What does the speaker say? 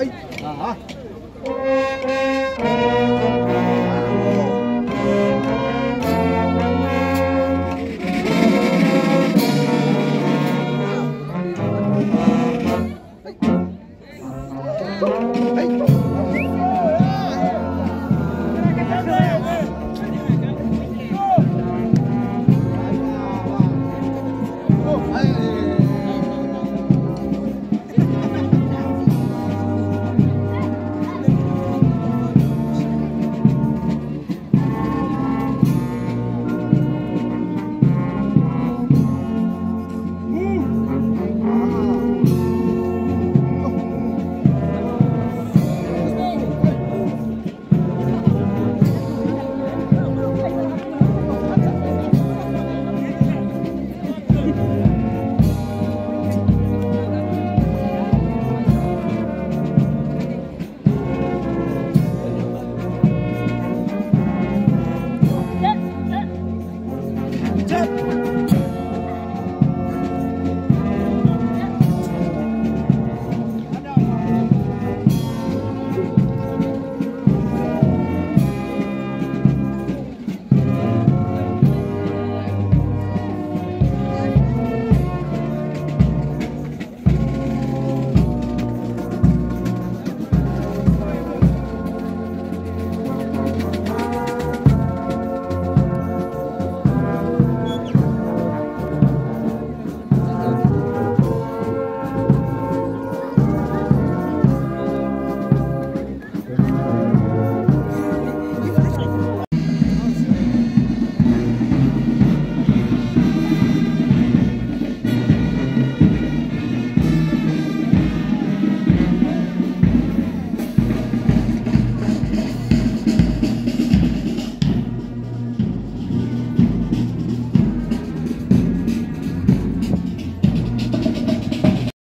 哎啊！哎。